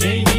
She